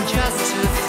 just to